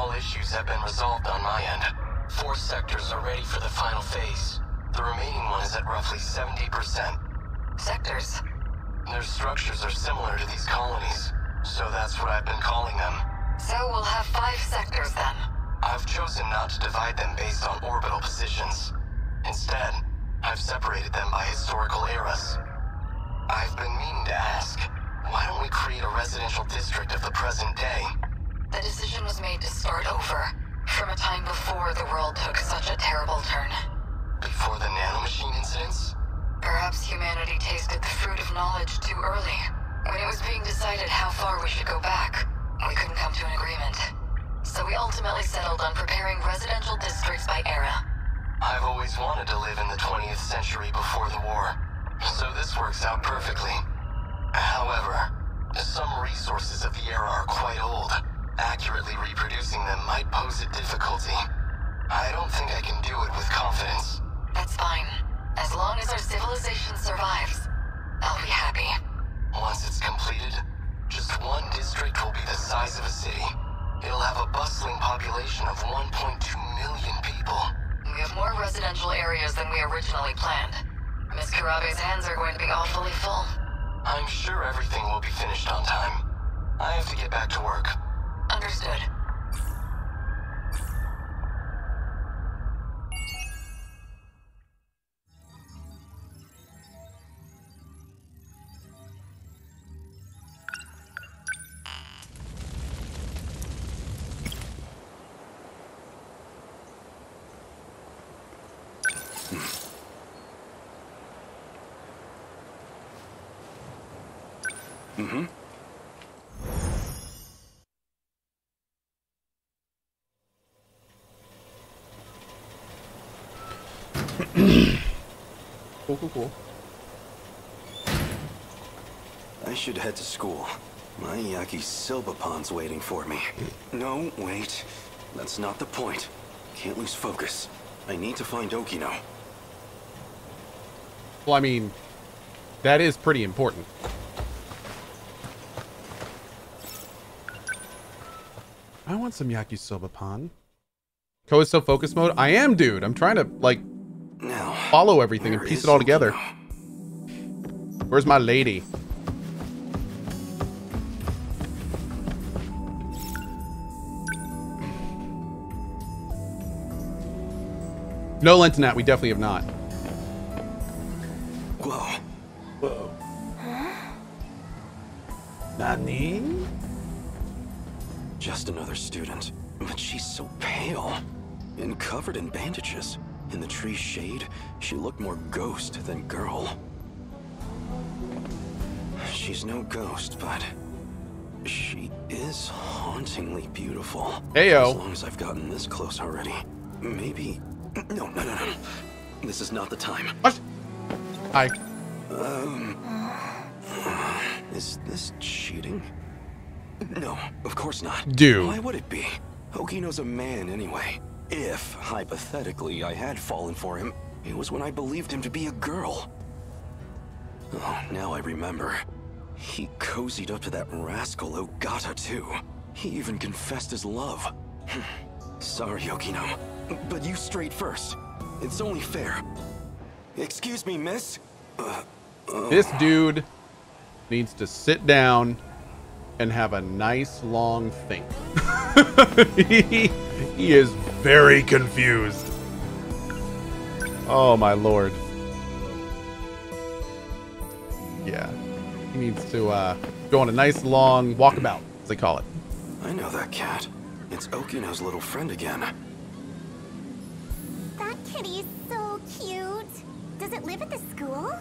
All issues have been resolved on my end. Four sectors are ready for the final phase. The remaining one is at roughly 70%. Sectors? Their structures are similar to these colonies, so that's what I've been calling them. So we'll have five sectors then. I've chosen not to divide them based on orbital positions. Instead, I've separated them by historical eras. I've been meaning to ask, why don't we create a residential district of the present day? The decision was made to start over, from a time before the world took such a terrible turn. Before the nanomachine incidents? Perhaps humanity tasted the fruit of knowledge too early. When it was being decided how far we should go back, we couldn't come to an agreement. So we ultimately settled on preparing residential districts by era. I've always wanted to live in the 20th century before the war, so this works out perfectly. However, some resources of the era are quite old. Accurately reproducing them might pose a difficulty. I don't think I can do it with confidence. That's fine. As long as our civilization survives, I'll be happy. Once it's completed, just one district will be the size of a city. It'll have a bustling population of 1.2 million people. We have more residential areas than we originally planned. Miss Kurabe's hands are going to be awfully full. I'm sure everything will be finished on time. I have to get back to work. Understood. Cool, cool. I should head to school. My yakisoba pan's waiting for me. No, wait. That's not the point. Can't lose focus. I need to find Okino. Well, I mean, that is pretty important. I want some yakisoba pan. Cohh is so focus mode. I am, dude. I'm trying to like follow everything and piece it all together. Okino? Where's my lady? No Lentinat, we definitely have not. Whoa. Whoa. Nani? Just another student. But she's so pale. And covered in bandages. In the tree's shade, she looked more ghost than girl. She's no ghost, but she is hauntingly beautiful. Heyo. As long as I've gotten this close already. Maybe. No, no, no, no. This is not the time. What? Hi. Um. Is this cheating? No, of course not. Dude. Why would it be? Okino's a man anyway. If, hypothetically, I had fallen for him, it was when I believed him to be a girl. Oh, now I remember. He cozied up to that rascal Ogata, too. He even confessed his love. Sorry, Okino, but you straight first. It's only fair. Excuse me, miss? Uh, This dude needs to sit down and have a nice long think. he, he is very confused. Oh my lord. Yeah. He needs to uh, go on a nice long walkabout, as they call it. I know that cat. It's Okino's little friend again. That kitty is so cute. Does it live at the school?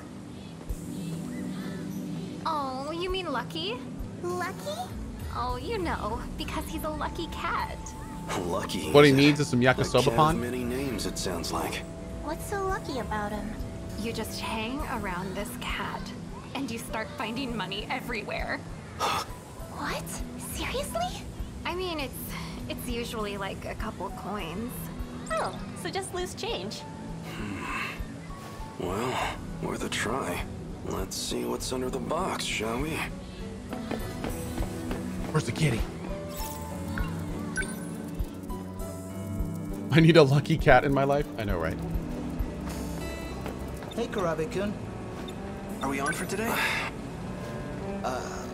Oh, you mean Lucky? Lucky? Oh, you know, because he's a lucky cat. Lucky. What he needs is some A yakisoba cat of pan. many names, it sounds like. What's so lucky about him? You just hang around this cat, and you start finding money everywhere. What? Seriously? I mean, it's it's usually like a couple coins. Oh, so just loose change. Hmm. Well, worth a try. Let's see what's under the box, shall we? Where's the kitty? I need a lucky cat in my life. I know, right? Hey, Kurabe-kun. Are we on for today? uh,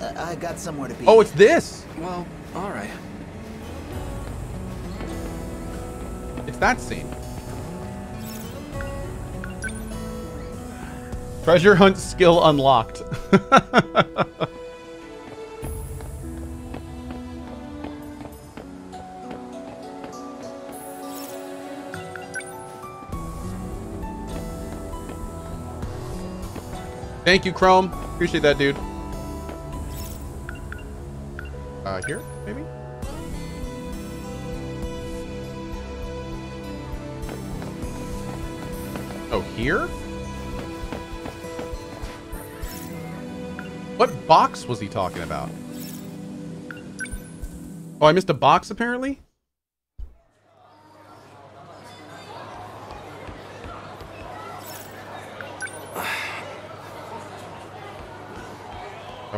I got somewhere to be. Oh, it's this. well, alright. It's that scene. Treasure hunt skill unlocked. Thank you, Chrome. Appreciate that, dude. Uh, here, maybe? Oh, here? What box was he talking about? Oh, I missed a box apparently?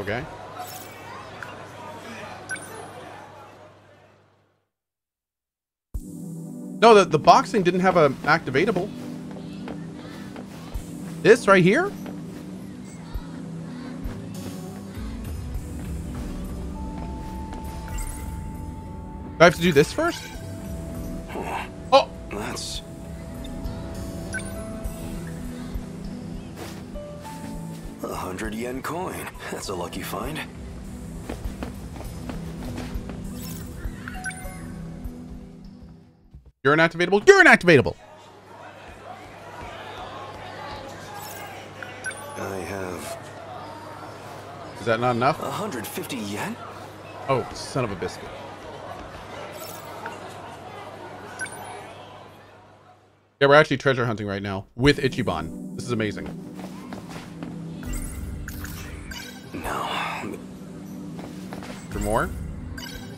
Okay. No, the, the boxing didn't have a activatable. This right here? Do I have to do this first? 100 yen coin. That's a lucky find. You're inactivatable. You're inactivatable. I have. Is that not enough? 150 yen? Oh, son of a biscuit. Yeah, we're actually treasure hunting right now with Ichiban. This is amazing. More?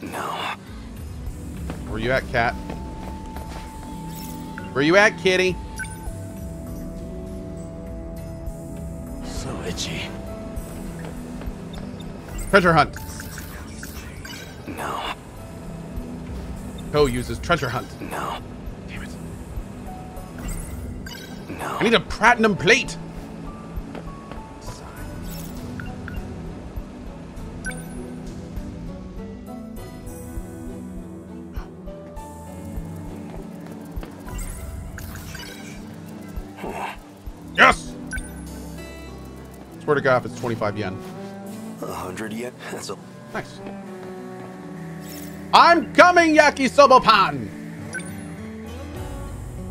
No. Where you at, cat? Where you at, kitty? So itchy. Treasure hunt. No. Cohh uses treasure hunt. No. Damn it. No. I need a platinum plate. Swear to God, if it's 25 yen. Hundred yen? That's a. Nice. I'm coming, Yakisoba Pan!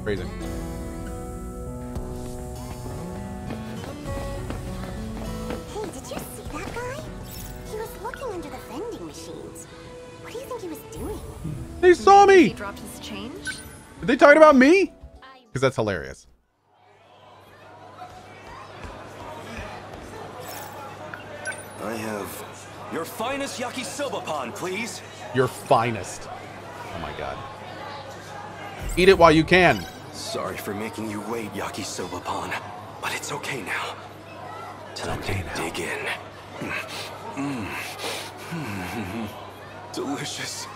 Crazy. Hey, did you see that guy? He was looking under the vending machines. What do you think he was doing? They saw He me! dropped his change? Are they talking about me? Because that's hilarious. Have. Your finest yakisoba pan, please. Your finest. Oh my god. Eat it while you can. Sorry for making you wait, yakisoba pan, but it's okay now. Time to dig in. Mm. Mm. Delicious.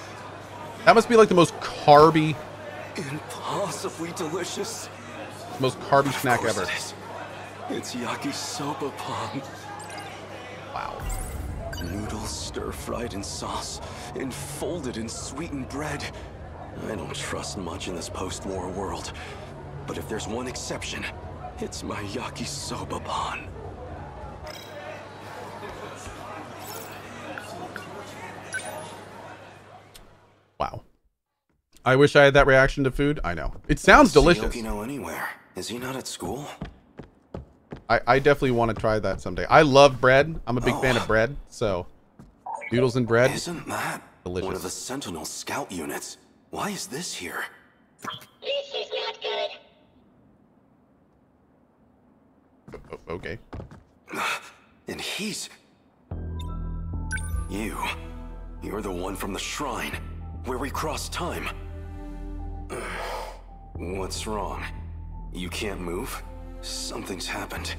That must be like the most carby, Impossibly delicious. most carby snack ever. it is. It's yakisoba pan. Wow. Noodles stir-fried in sauce enfolded in sweetened bread. I don't trust much in this post-war world. But if there's one exception, it's my yakisoba pan. Wow. I wish I had that reaction to food. I know. It sounds delicious. Okino anywhere? Is he not at school? I, I definitely want to try that someday. I love bread. I'm a big fan of oh. bread. So, noodles and bread. Isn't that delicious? one of the Sentinel scout units? Why is this here? This is not good. O- Okay. And he's... You. You're the one from the shrine, where we crossed time. What's wrong? You can't move? Something's happened.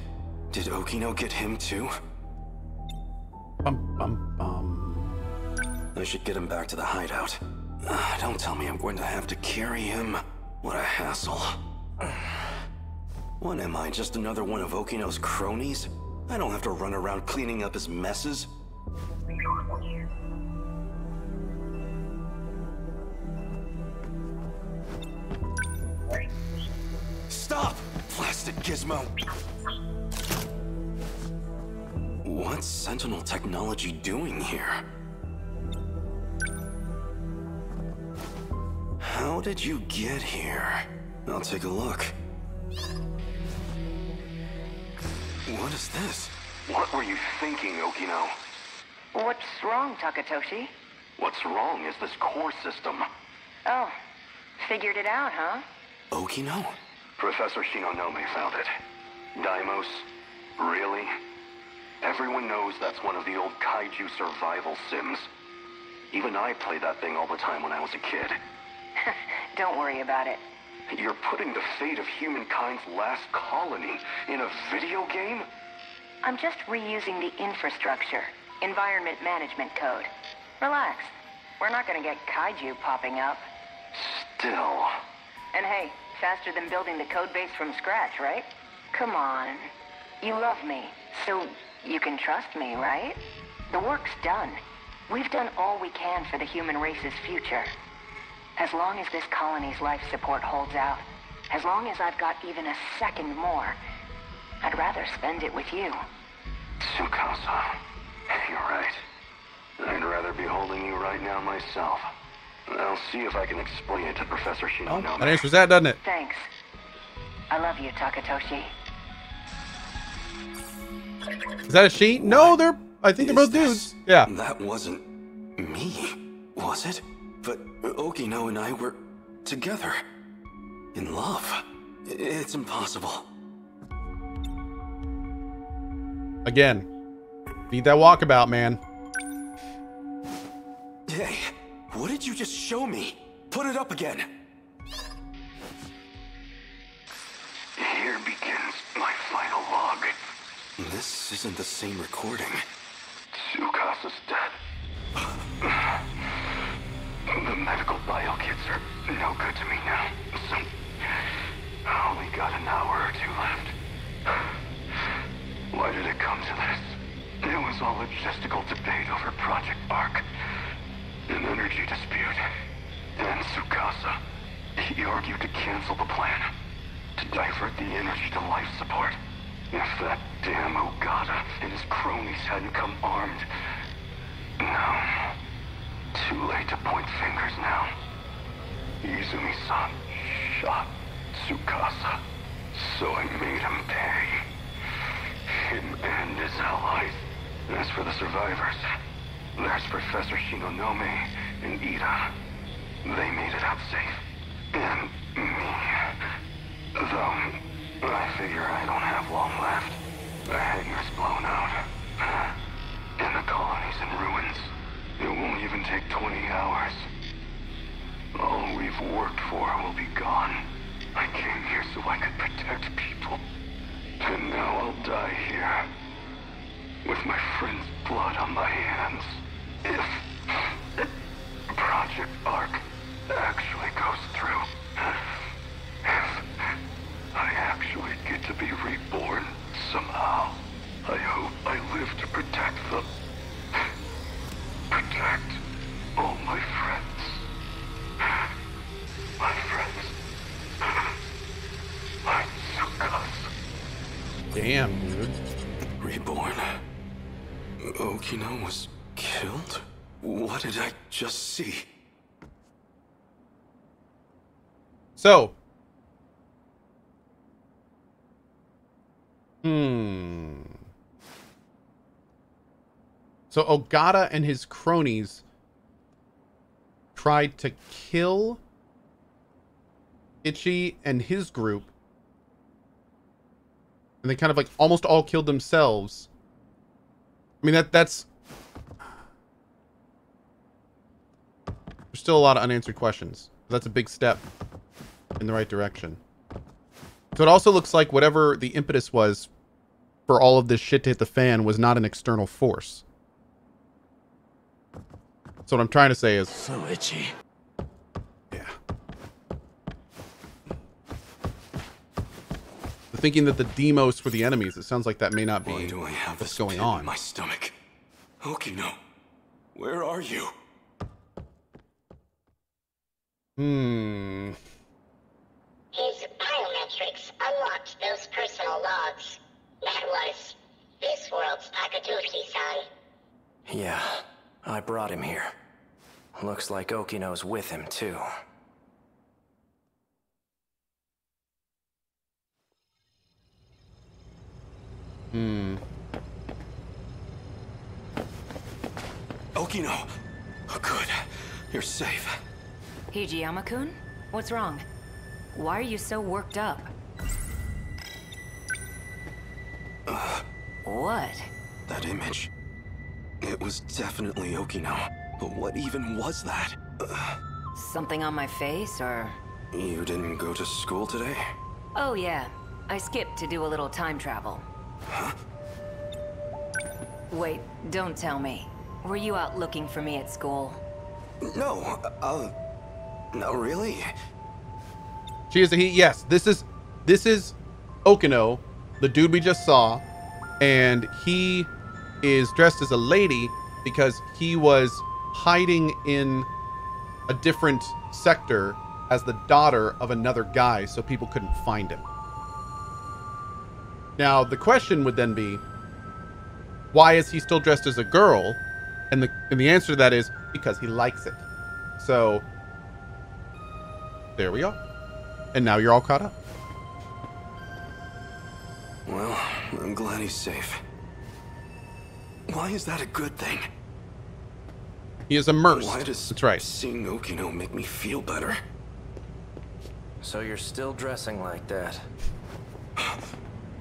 Did Okino get him too? Bum, bum, bum. I should get him back to the hideout. Uh, don't tell me I'm going to have to carry him. What a hassle. What am I, just another one of Okino's cronies? I don't have to run around cleaning up his messes. Stop! Plastic gizmo! What's Sentinel technology doing here? How did you get here? I'll take a look. What is this? What were you thinking, Okino? What's wrong, Takatoshi? What's wrong is this core system. Oh, figured it out, huh? Okino? Professor Shinonome found it. Deimos? Really? Everyone knows that's one of the old kaiju survival sims. Even I played that thing all the time when I was a kid. Don't worry about it. You're putting the fate of humankind's last colony in a video game? I'm just reusing the infrastructure, environment management code. Relax. We're not gonna get kaiju popping up. Still. And hey, faster than building the code base from scratch, right? Come on. You love me, so you can trust me, right? The work's done. We've done all we can for the human race's future. As long as this colony's life support holds out, as long as I've got even a second more, I'd rather spend it with you. Tsukasa, you're right. I'd rather be holding you right now myself. I'll see if I can explain it to Professor Oh, Shinonome. that answers that, doesn't it? Thanks. I love you, Takatoshi. Is that a she? No, they're. I think they're both this- dudes. Yeah. That wasn't me, was it? But Okino and I were together. In love. It's impossible. Again, need that walkabout, man. Hey, what did you just show me? Put it up again. Here begins my final log. This isn't the same recording. Tsukasa's dead. The medical bio kits are no good to me now. So, I only got an hour or two left. Why did it come to this? It was all logistical debate over Project Ark. An energy dispute. And Tsukasa. He argued to cancel the plan. To divert the energy to life support. If that damn Ogata and his cronies hadn't come armed. No. Too late to point fingers now. Izumi-san shot Tsukasa. So I made him pay. Him and his allies. As for the survivors, there's Professor Shinonome and Ida. They made it out safe. And me. Though, I figure I don't have long left. The hangar's blown out. And the colony's in ruins. It won't even take 20 hours. All we've worked for will be gone. I came here so I could protect So. Hmm. So Ogata and his cronies tried to kill Ichi and his group. And they kind of like almost all killed themselves. I mean that that's There's still a lot of unanswered questions. That's a big step in the right direction. So it also looks like whatever the impetus was for all of this shit to hit the fan was not an external force. So what I'm trying to say is... So itchy. Yeah. The thinking that the demos were the enemies, it sounds like that may not be Why do I have what's going on. my stomach. Okino, where are you? Hmm... Yeah, I brought him here. Looks like Okino's with him, too. Hmm. Okino! Oh, good. You're safe. Hijiyama-kun? What's wrong? Why are you so worked up? what? That image. It was definitely Okino. But what even was that? Something on my face, or... You didn't go to school today? Oh yeah, I skipped to do a little time travel. Huh? Wait, don't tell me. Were you out looking for me at school? No, uh, no, really. She is a he. Yes, this is this is Okino, the dude we just saw, and he is dressed as a lady because he was hiding in a different sector as the daughter of another guy, so people couldn't find him. Now the question would then be, why is he still dressed as a girl? And the and the answer to that is because he likes it. So there we go. And now you're all caught up. Well, I'm glad he's safe. Why is that a good thing? He is immersed. Why does That's right. seeing Okino make me feel better? So you're still dressing like that.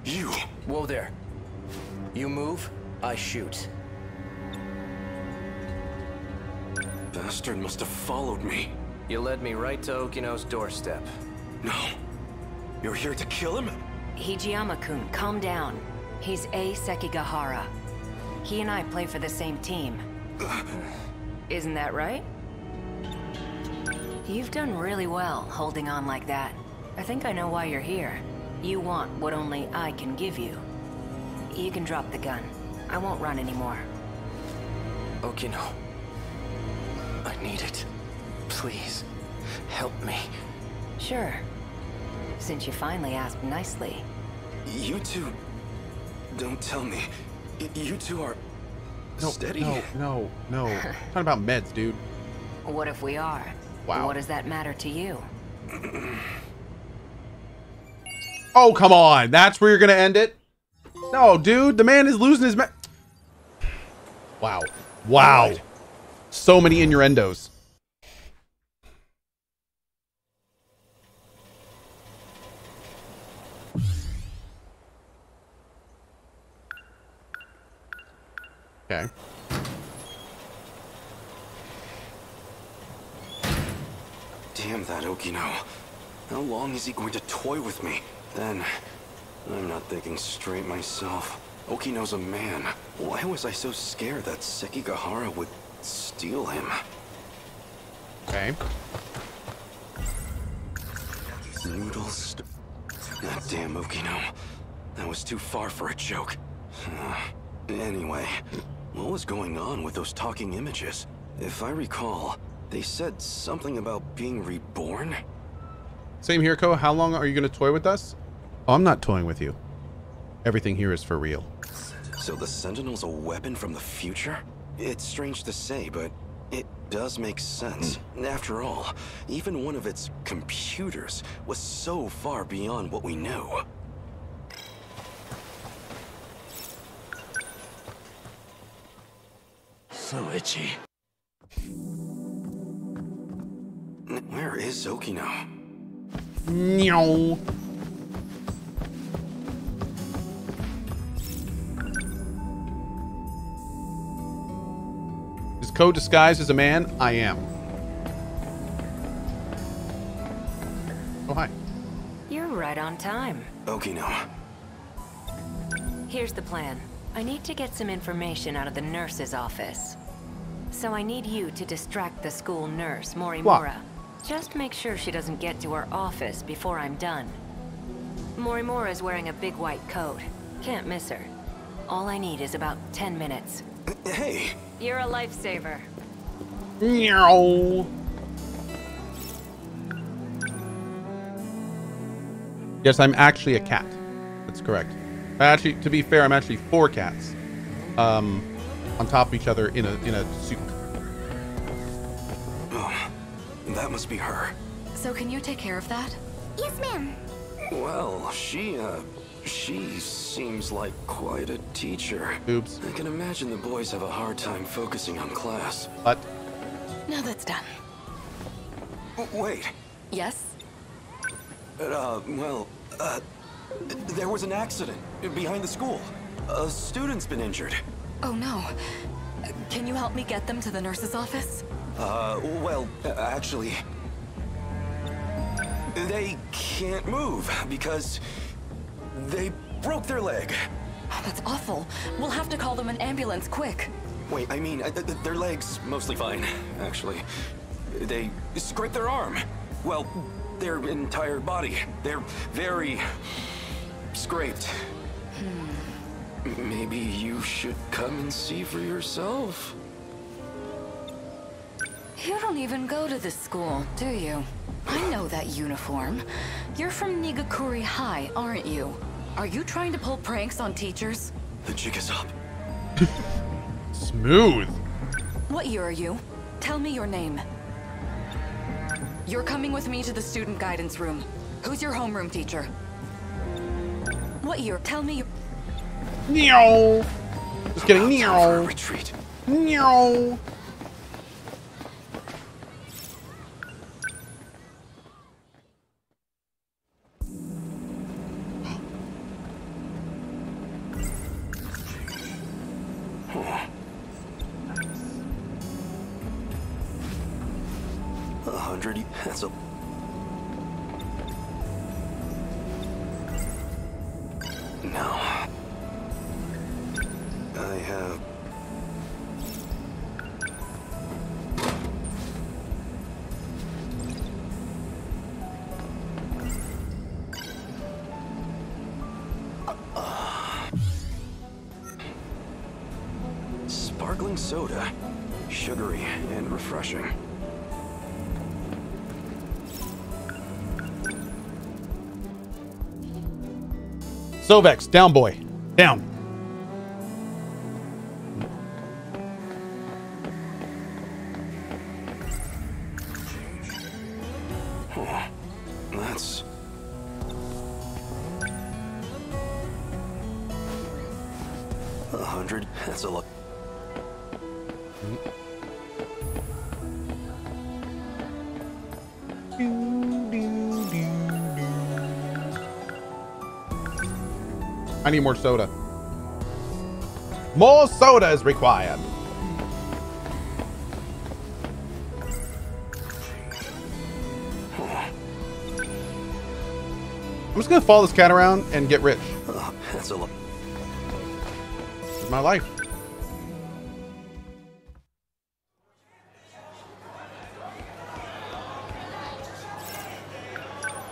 You! Whoa there. You move, I shoot. Bastard must have followed me. You led me right to Okino's doorstep. No. You're here to kill him? Hijiyama-kun, calm down. He's Ei. Sekigahara. He and I play for the same team. Isn't that right? You've done really well holding on like that. I think I know why you're here. You want what only I can give you. You can drop the gun. I won't run anymore. Okino. I need it. Please, help me. Sure. Since you finally asked nicely. You two... Don't tell me. Y- You two are... No, steady? no, no, no. Talking about meds, dude. What if we are? Wow. What does that matter to you? Oh, come on. That's where you're going to end it? No, dude. The man is losing his... Me- wow. Wow. So many innuendos. Okay. Damn that Okino. How long is he going to toy with me? Then... I'm not thinking straight myself. Okino's a man. Why was I so scared that Sekigahara would steal him? Okay. Noodles. God damn Okino. That was too far for a joke. anyway, what was going on with those talking images? If I recall, they said something about being reborn? Same here, Cohh. How long are you going to toy with us? Oh, I'm not toying with you. Everything here is for real. So the Sentinel's a weapon from the future? It's strange to say, but it does make sense. After all, even one of its computers was so far beyond what we knew. So itchy. N- Where is Okino? No. Is Cohh disguised as a man? I am. Oh, hi. You're right on time. Okino. Here's the plan. I need to get some information out of the nurse's office. So I need you to distract the school nurse, Morimura. Just make sure she doesn't get to her office before I'm done. Morimura is wearing a big white coat. Can't miss her. All I need is about 10 minutes. Hey! You're a lifesaver. Meow. Yes, I'm actually a cat. That's correct. Actually, to be fair, I'm actually four cats, um, on top of each other in a in a soup. Oh, that must be her. So can you take care of that? Yes, ma'am. Well, she, uh, she seems like quite a teacher. Oops. I can imagine the boys have a hard time focusing on class. But Now that's done. Wait, Yes? uh, well, uh, there was an accident behind the school. A student's been injured. Oh no. Can you help me get them to the nurse's office? Uh, well, uh, actually, they can't move because they broke their leg. Oh, that's awful. We'll have to call them an ambulance quick. Wait, I mean, uh, th- th- their legs mostly fine, actually. They scraped their arm. Well, their entire body. They're very scraped. Maybe you should come and see for yourself. You don't even go to this school, do you? I know that uniform. You're from Nigakuri High, aren't you? Are you trying to pull pranks on teachers? The jig is up. smooth. What year are you? Tell me your name. You're coming with me to the student guidance room. Who's your homeroom teacher? What year? Tell me your... Meow. Just kidding. Meow. retreat. Meow. Sovex, down boy. Down. I need more soda. More soda is required. I'm just gonna follow this cat around and get rich. Oh, that's a lot. Is my life.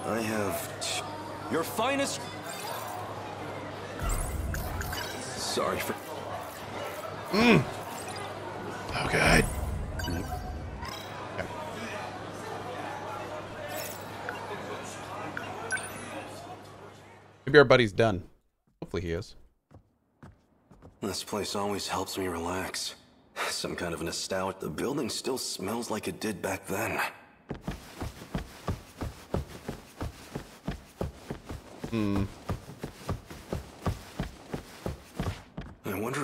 I have your finest. Sorry for. Oh, good. Maybe our buddy's done. Hopefully he is. This place always helps me relax. Some kind of nostalgia. The building still smells like it did back then. Hmm.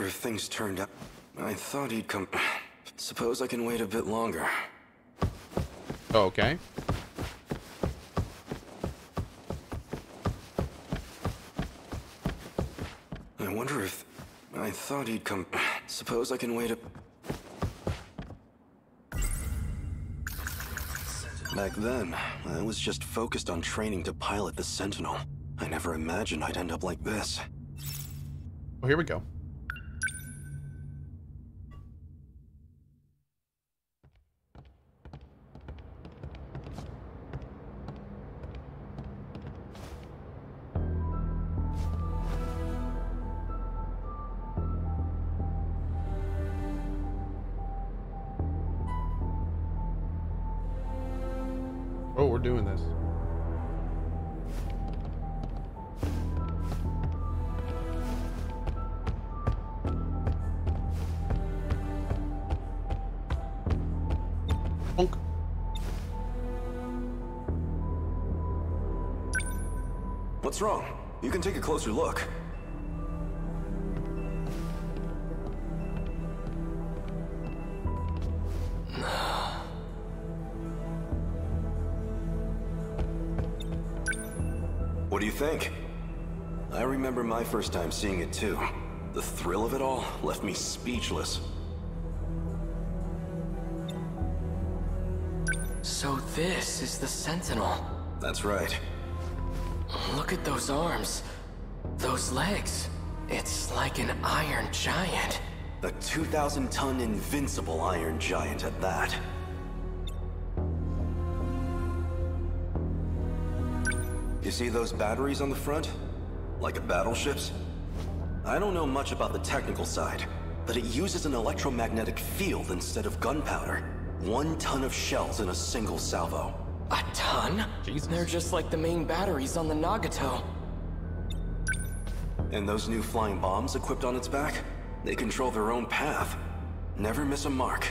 Wonder if things turned up. I thought he'd come. Suppose I can wait a bit longer. Okay. I wonder if. I thought he'd come. Suppose I can wait a. Back then, I was just focused on training to pilot the Sentinel. I never imagined I'd end up like this. Oh, here we go. Doing this. What's wrong? You can take a closer look. Think? I remember my first time seeing it too. The thrill of it all left me speechless. So this is the Sentinel. That's right. Look at those arms. Those legs. It's like an iron giant. A 2,000 ton invincible iron giant at that. See those batteries on the front? Like a battleship's? I don't know much about the technical side, but it uses an electromagnetic field instead of gunpowder. One ton of shells in a single salvo. A ton? Jesus. They're just like the main batteries on the Nagato. And those new flying bombs equipped on its back? They control their own path. Never miss a mark.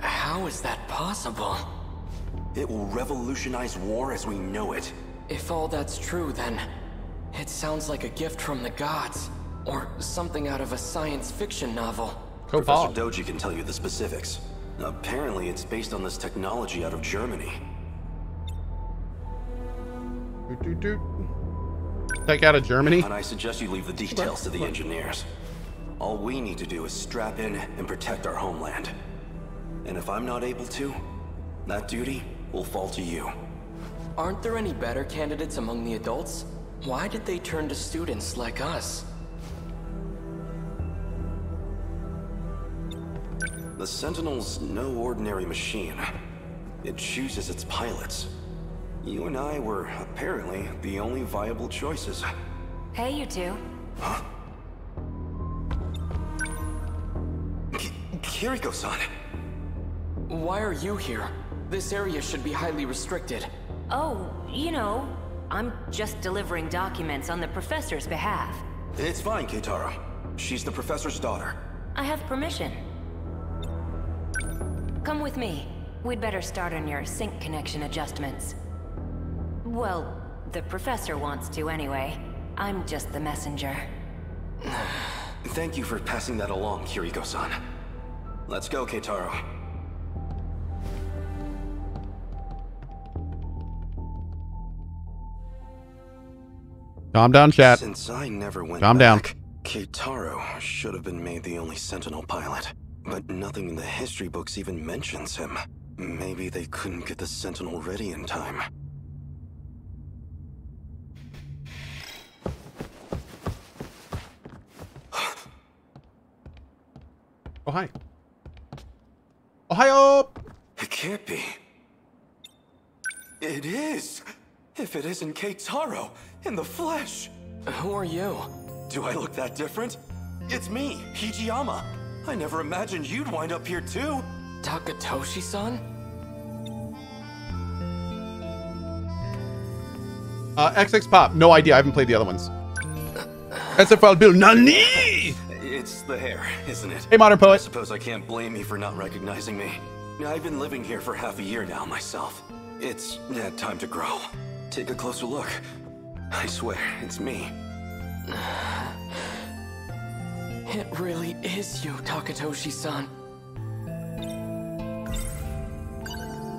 How is that possible? It will revolutionize war as we know it. If all that's true, then it sounds like a gift from the gods, or something out of a science fiction novel. Go Professor Doji can tell you the specifics. Apparently, it's based on this technology out of Germany. Doot, doot, doot. Take out of Germany. And I suggest you leave the details to the engineers. All we need to do is strap in and protect our homeland. And if I'm not able to, that duty will fall to you. Aren't there any better candidates among the adults? Why did they turn to students like us? The Sentinel's no ordinary machine. It chooses its pilots. You and I were apparently the only viable choices. Hey, you two. Huh? Kiriko-san! Why are you here? This area should be highly restricted. Oh, you know, I'm just delivering documents on the professor's behalf. It's fine, Keitaro. She's the professor's daughter. I have permission. Come with me. We'd better start on your sync connection adjustments. Well, the professor wants to anyway. I'm just the messenger. Thank you for passing that along, Kiriko-san. Let's go, Keitaro. Calm down, chat. Since I never went Calm down. back, Keitaro should have been made the only Sentinel pilot. But nothing in the history books even mentions him. Maybe they couldn't get the Sentinel ready in time. Oh hi. Ohio. Oh. It can't be. It is! If it isn't Keitaro, in the flesh! Who are you? Do I look that different? It's me, Hijiyama. I never imagined you'd wind up here too. Takatoshi-san? Uh, XX Pop. No idea. I haven't played the other ones. SFL Bill Nani. It's the hair, isn't it? Hey, Modern Poet. I Poet. suppose I can't blame you for not recognizing me. I've been living here for half a year now myself. It's had time to grow. Take a closer look. I swear, it's me. It really is you, Takatoshi-san.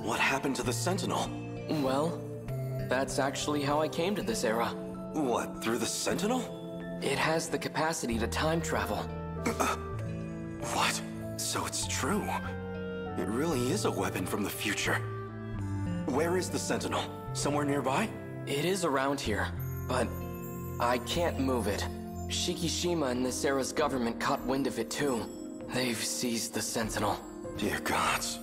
What happened to the Sentinel? Well, that's actually how I came to this era. What, through the Sentinel? It has the capacity to time travel. Uh, what? So it's true. It really is a weapon from the future. Where is the Sentinel? Somewhere nearby? It is around here, but I can't move it. Shikishima and this era's government caught wind of it too. They've seized the Sentinel. Dear gods.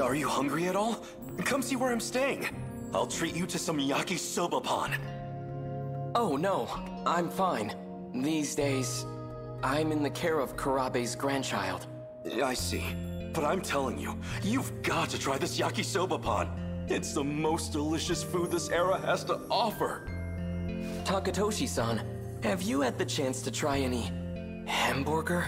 Are you hungry at all? Come see where I'm staying. I'll treat you to some yakisoba pan. Oh no, I'm fine. These days, I'm in the care of Kurabe's grandchild. I see. But I'm telling you, you've got to try this yakisoba pan. It's the most delicious food this era has to offer. Takatoshi-san, have you had the chance to try any hamburger?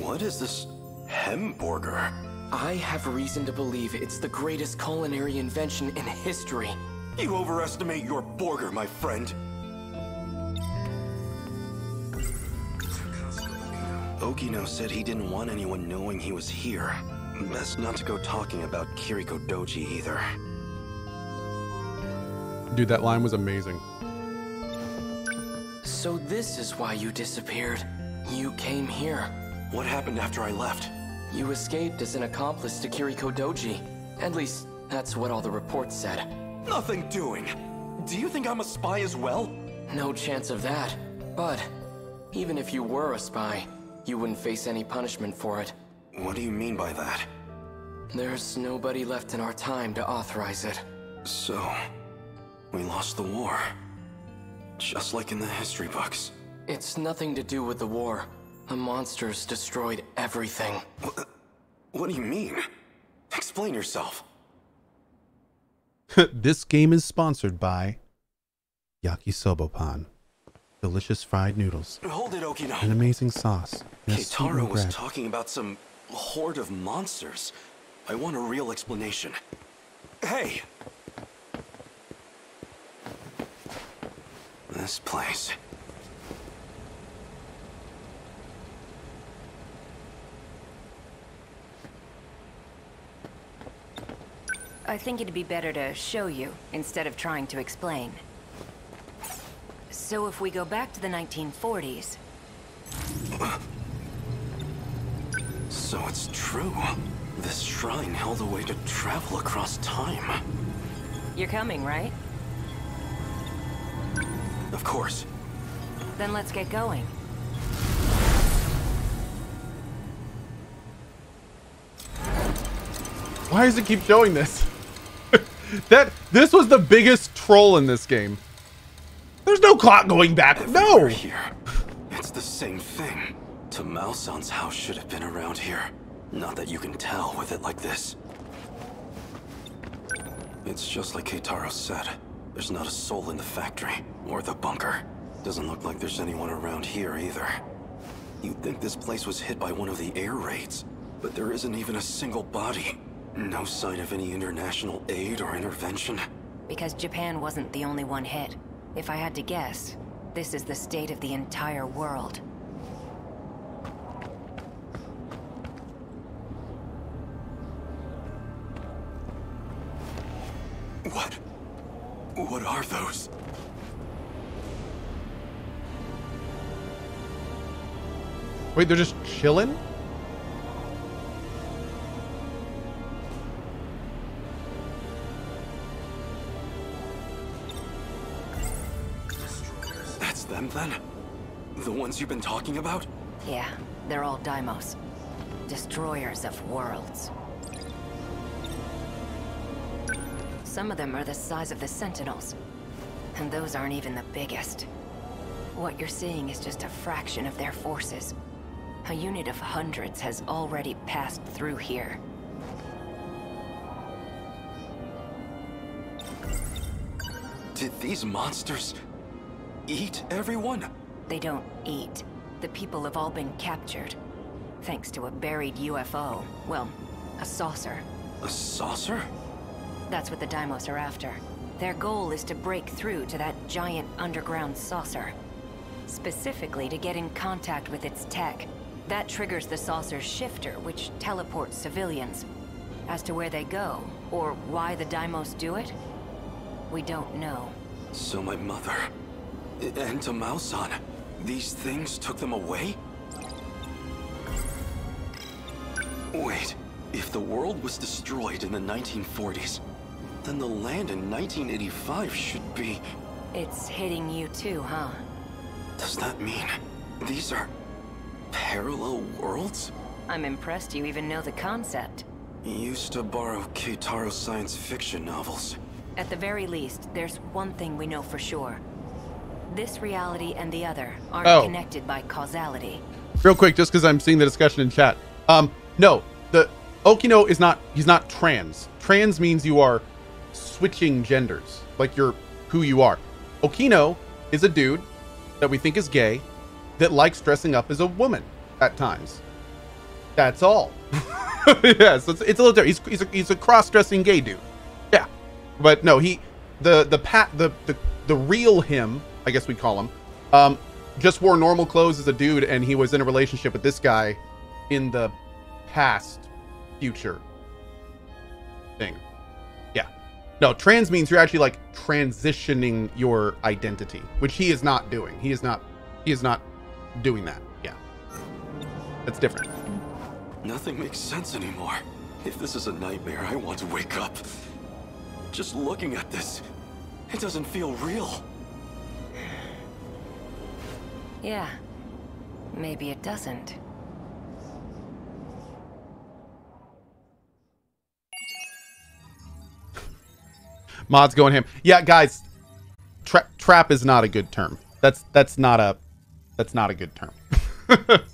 What is this hamburger? I have reason to believe it's the greatest culinary invention in history. You overestimate your burger, my friend. Okino said he didn't want anyone knowing he was here. Best not to go talking about Kiriko Doji either. Dude, that line was amazing. So this is why you disappeared. You came here. What happened after I left? You escaped as an accomplice to Kiriko Doji. At least, that's what all the reports said. Nothing doing. Do you think I'm a spy as well? No chance of that. But, even if you were a spy, you wouldn't face any punishment for it. What do you mean by that? There's nobody left in our time to authorize it. So, we lost the war. Just like in the history books. It's nothing to do with the war. The monsters destroyed everything. What, what do you mean? Explain yourself. this game is sponsored by Yakisoba Pan. Delicious fried noodles. Hold it, Okino. An amazing sauce. and a Keitaro was talking about some horde of monsters. I want a real explanation. Hey! This place. I think it'd be better to show you instead of trying to explain. So if we go back to the 1940s, So it's true. This shrine held a way to travel across time. you're coming, right? Of course. Then let's get going. Why does it keep showing this? that this was the biggest troll in this game. There's no clock going back. No. Here. It's the same thing. Tamao-san's house should have been around here. Not that you can tell with it like this. It's just like Keitaro said. There's not a soul in the factory or the bunker. Doesn't look like there's anyone around here either. You'd think this place was hit by one of the air raids, but there isn't even a single body. No sign of any international aid or intervention. Because Japan wasn't the only one hit. If I had to guess, this is the state of the entire world. Wait, they're just chilling? That's them then? The ones you've been talking about? Yeah, they're all Deimos. Destroyers of worlds. Some of them are the size of the Sentinels. And those aren't even the biggest. What you're seeing is just a fraction of their forces. A unit of hundreds has already passed through here. Did these monsters eat everyone? They don't eat. The people have all been captured. Thanks to a buried UFO. Well, a saucer. A saucer? That's what the Deimos are after. Their goal is to break through to that giant underground saucer. Specifically to get in contact with its tech. That triggers the saucer's shifter, which teleports civilians. As to where they go, or why the Deimos do it, we don't know. So my mother and Tamao-san, these things took them away? Wait, if the world was destroyed in the 1940s, then the land in 1985 should be... It's hitting you too, huh? Does that mean these are parallel worlds? I'm impressed you even know the concept. Used to borrow Keitaro science fiction novels. At the very least, there's one thing we know for sure. This reality and the other aren't Oh. connected by causality. Real quick, just because I'm seeing the discussion in chat. Um, no, the Okino is not he's not trans. Trans means you are switching genders, like you're who you are. Okino is a dude that we think is gay that likes dressing up as a woman at times. That's all. yeah, so it's, it's a little different. He's he's a, he's a cross-dressing gay dude. Yeah, but no, he the the pat the the the real him, I guess we'd call him, um, just wore normal clothes as a dude, and he was in a relationship with this guy in the past future thing. Yeah. No, trans means you're actually like transitioning your identity, which he is not doing. He is not he is not doing that. Yeah. That's different. Nothing makes sense anymore. If this is a nightmare, I want to wake up. Just looking at this, it doesn't feel real. Yeah. Maybe it doesn't. Mods going him. Yeah, guys, tra- trap is not a good term. That's that's not a that's not a good term.